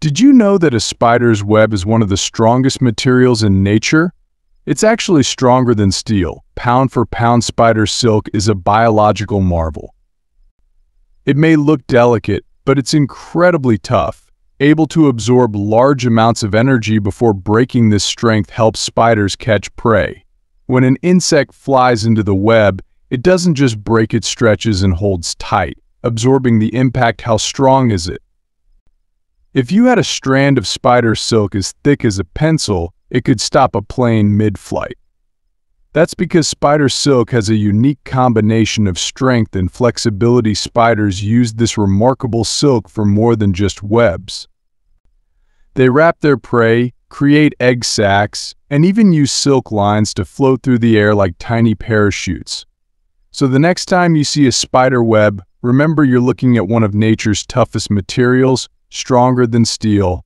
Did you know that a spider's web is one of the strongest materials in nature? It's actually stronger than steel. Pound for pound spider silk is a biological marvel. It may look delicate, but it's incredibly tough. Able to absorb large amounts of energy before breaking this strength helps spiders catch prey. When an insect flies into the web, it doesn't just break its stretches and holds tight, absorbing the impact how strong is it? If you had a strand of spider silk as thick as a pencil, it could stop a plane mid-flight. That's because spider silk has a unique combination of strength and flexibility spiders use this remarkable silk for more than just webs. They wrap their prey, create egg sacs, and even use silk lines to float through the air like tiny parachutes. So the next time you see a spider web, remember you're looking at one of nature's toughest materials, stronger than steel,